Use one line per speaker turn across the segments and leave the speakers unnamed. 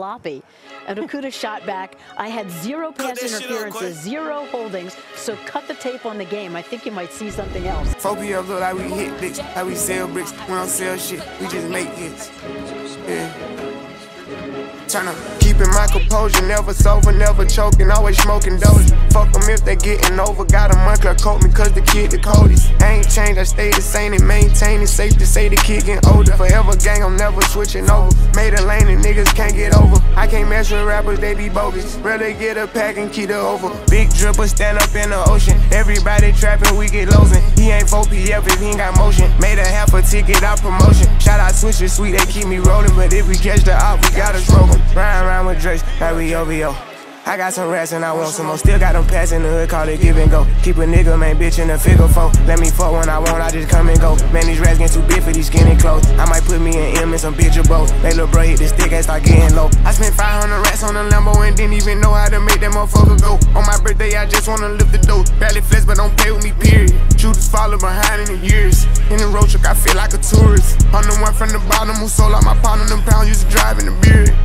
sloppy. And Okudah shot back. I had zero pass interferences, zero holdings. So cut the tape on the game. I think you might see something else.
4PF look like we hit bricks, like we sell bricks. We don't sell shit, we just make hits. Yeah. Turn up. Keeping my composure, never sober, never choking, always smoking dozy. Fuck them if they getting over. Got a monkey coat me cause the kid the coldest. I ain't changed, I stay the same and maintain it. Safe to say the kid getting older. Forever gang, I'm never switching over. Made a lane and niggas can't get over. I can't mess with rappers, they be bogus. Rather get a pack and keep it over. Big dripper stand up in the ocean. Everybody trapping, we get losing. He ain't 4PF if he ain't got motion. Made a half a ticket out promotion. Shout out Swisher Sweet, they keep me rolling. But if we catch the op, we gotta stroke him. Ryan, Ryan with Drake, like we OVO. I got some rats and I want some more. Still got them pass in the hood, call it give and go. Keep a nigga, man, bitch in the figure four. Let me fuck when I want, I just come and go. Man, these rats getting too big for these skinny clothes. I might put me an M in some bitch or both. They little bro hit the stick and start getting low. I spent 500 rats on a Lambo and didn't even know how to make that motherfucker go. On my birthday, I just wanna lift the dough. Barely flex, but don't play with me, period. Shooters follow behind in the years. In the road truck, I feel like a tourist. I'm the one from the bottom who sold out my pound of them pounds, used to drive in the beard.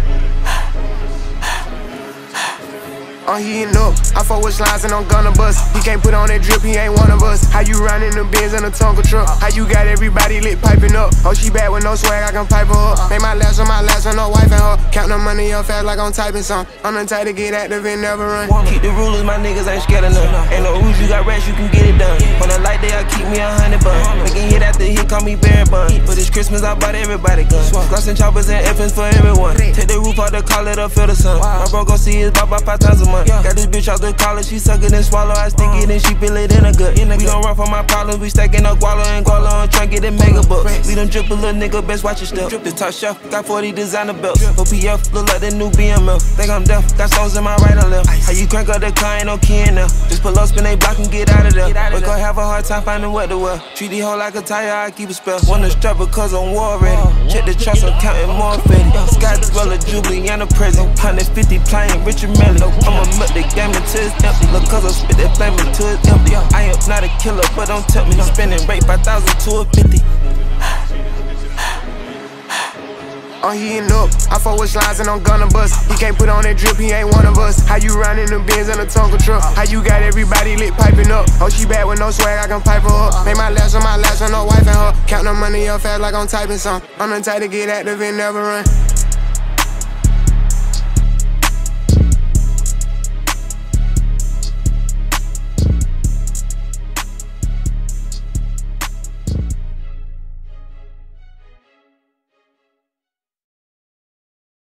Oh, I'm heating up. I fuck with slides and I'm gonna bust. He can't put on that drip, he ain't one of us. How you riding the Benz in a Tonka truck? How you got everybody lit piping up? Oh, she bad with no swag, I can pipe her up. Make my last on my last on no wife and her. Count the money up fast like I'm typing some. I'm the type to get active and never run.
Keep the rulers, my niggas ain't scared of none. Ain't no rules, you got rats, you can get it done. On a light day, I keep me a hundred bucks. Making hit after hit, call me Barry Bonds. For this Christmas, I bought everybody guns. Gloss and choppers and effins for everyone. Take the roof out the call it up, feel the sun. My bro go see his about five times a month. Got this bitch out the collar, she suck it and swallow. I stick it and she feel it in a gut. We don't run from my problems, we stacking up guala and guala and try get it mega bucks. We don't drip a little nigga, best watch your step. Drip the top shelf, got 40 designer belts. OPF, look like the new BMF. Think I'm deaf, got stones in my right and left. How you crank up the car, ain't no key in there. Just pull up, spin they block and get out of there. We gon' have a hard time finding what to wear. Treat the hoe like a tire, I keep it spell. Wanna strap because I'm war ready. Check the trust, I'm counting more fetty. Scott Dweller, Jubilee, and a present. 150 playing Richard Mille. I'ma milk the game until it's empty. Look, cause I spit that flame until it's empty. I am not a killer, but don't tell me. I'm spending rate 5,000 to a 50.
I'm heating up. I fuck with slides and I'm gonna bust. He can't put on that drip, he ain't one of us. How you riding the Benz in a Tonka truck? How you got everybody lit piping up? Oh, she bad with no swag, I can pipe her up. Make my last on my last on no wife and her. Count the money up fast like I'm typing some. I'm the type to get active and never run.